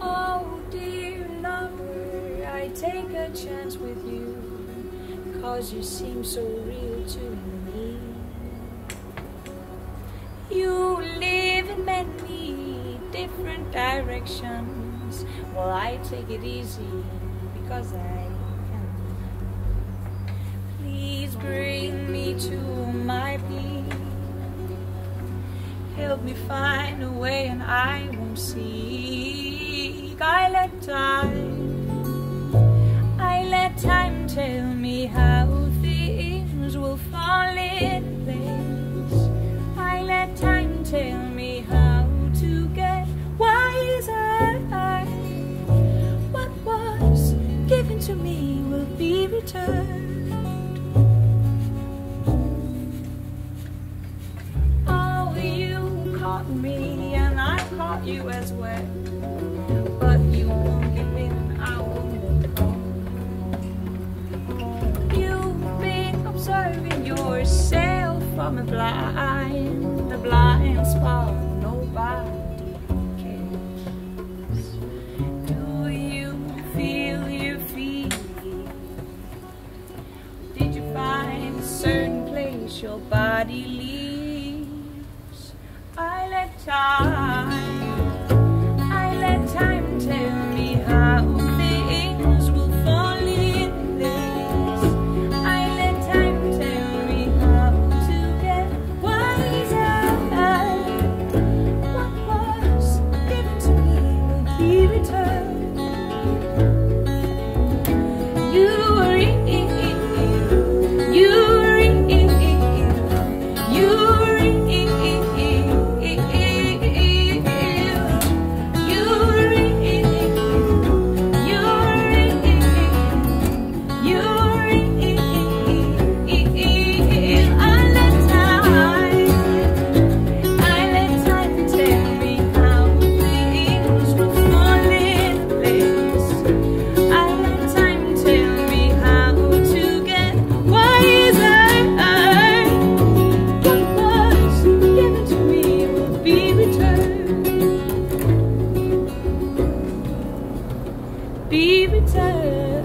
Oh, dear lover, I take a chance with you. Cause you seem so real to me. You live in many different directions. Well, I take it easy because I Help me find a way, and I won't seek. I let time, I let time tell me how things will fall in place. I let time tell me how to get wiser. What was given to me will be returned. Caught me and I caught you as well. But you won't give in, I won't come. You've been observing yourself from a blind, the blind spot nobody cares. Do you feel your feet? Did you find a certain place your body leaves? I return.